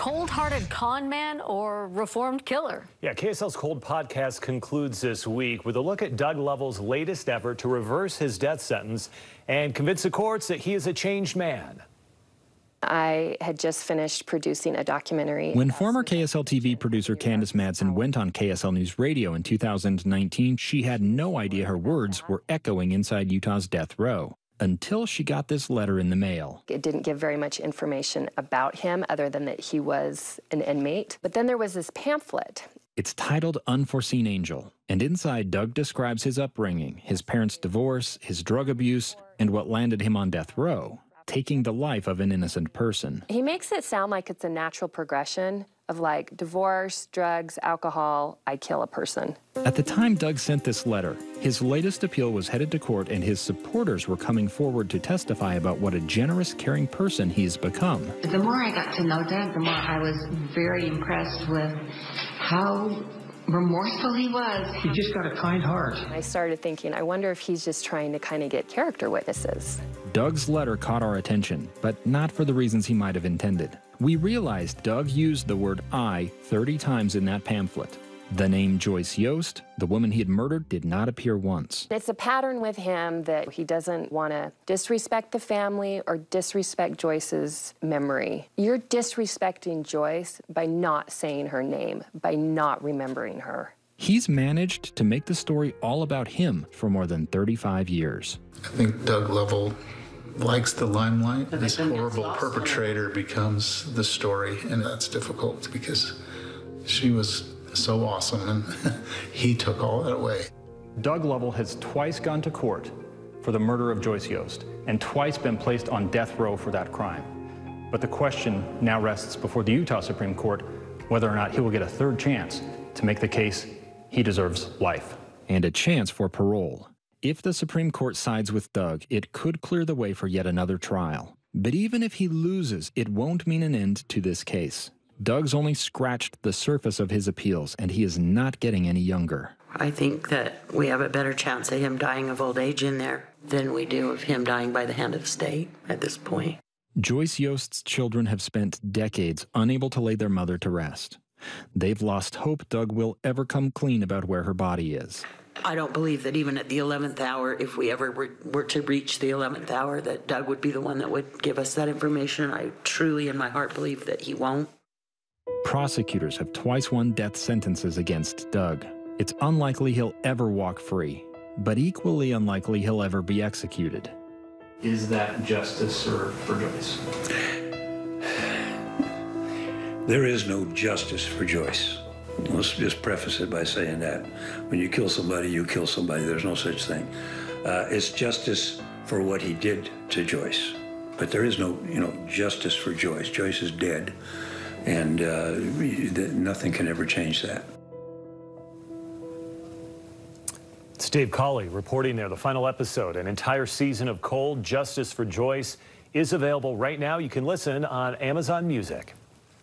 cold-hearted con man or reformed killer? Yeah, KSL's Cold podcast concludes this week with a look at Doug Lovell's latest effort to reverse his death sentence and convince the courts that he is a changed man. I had just finished producing a documentary. When former KSL TV producer Candice Madsen went on KSL News Radio in 2019, she had no idea her words were echoing inside Utah's death row until she got this letter in the mail. It didn't give very much information about him other than that he was an inmate. But then there was this pamphlet. It's titled Unforeseen Angel, and inside Doug describes his upbringing, his parents' divorce, his drug abuse, and what landed him on death row, taking the life of an innocent person. He makes it sound like it's a natural progression of like divorce, drugs, alcohol, I kill a person. At the time Doug sent this letter, his latest appeal was headed to court and his supporters were coming forward to testify about what a generous, caring person he's become. The more I got to know Doug, the more I was very impressed with how remorseful he was. He just got a kind heart. I started thinking, I wonder if he's just trying to kind of get character witnesses. Doug's letter caught our attention, but not for the reasons he might have intended. We realized Doug used the word I 30 times in that pamphlet. The name Joyce Yost, the woman he had murdered, did not appear once. It's a pattern with him that he doesn't want to disrespect the family or disrespect Joyce's memory. You're disrespecting Joyce by not saying her name, by not remembering her. He's managed to make the story all about him for more than 35 years. I think Doug Lovell likes the limelight. This horrible perpetrator becomes the story, and that's difficult because she was so awesome, and he took all that away. Doug Lovell has twice gone to court for the murder of Joyce Yost and twice been placed on death row for that crime. But the question now rests before the Utah Supreme Court whether or not he will get a third chance to make the case he deserves life. And a chance for parole. If the Supreme Court sides with Doug, it could clear the way for yet another trial. But even if he loses, it won't mean an end to this case. Doug's only scratched the surface of his appeals, and he is not getting any younger. I think that we have a better chance of him dying of old age in there than we do of him dying by the hand of the state at this point. Joyce Yost's children have spent decades unable to lay their mother to rest. They've lost hope Doug will ever come clean about where her body is. I don't believe that even at the 11th hour, if we ever were, were, to reach the 11th hour, that Doug would be the one that would give us that information. I truly, in my heart, believe that he won't. Prosecutors have twice won death sentences against Doug. It's unlikely he'll ever walk free, but equally unlikely he'll ever be executed. Is that justice served for Joyce? There is no justice for Joyce. Let's just preface it by saying that. When you kill somebody, you kill somebody. There's no such thing. Uh, it's justice for what he did to Joyce. But there is no, you know, justice for Joyce. Joyce is dead, and uh, nothing can ever change that. Steve Cawley reporting there. The final episode, an entire season of Cold Justice for Joyce, is available right now. You can listen on Amazon Music.